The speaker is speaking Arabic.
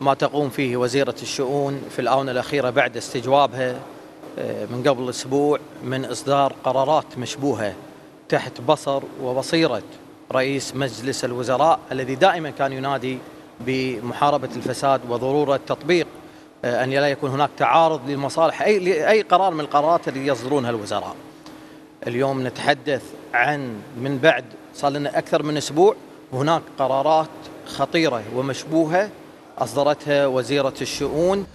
ما تقوم فيه وزيرة الشؤون في الآونة الأخيرة بعد استجوابها آه، من قبل أسبوع من إصدار قرارات مشبوهة تحت بصر وبصيرة رئيس مجلس الوزراء الذي دائما كان ينادي بمحاربة الفساد وضرورة تطبيق آه، أن لا يكون هناك تعارض للمصالح أي أي قرار من القرارات اللي يصدرونها الوزراء. اليوم نتحدث عن من بعد صار لنا أكثر من أسبوع هناك قرارات خطيرة ومشبوهة أصدرتها وزيرة الشؤون.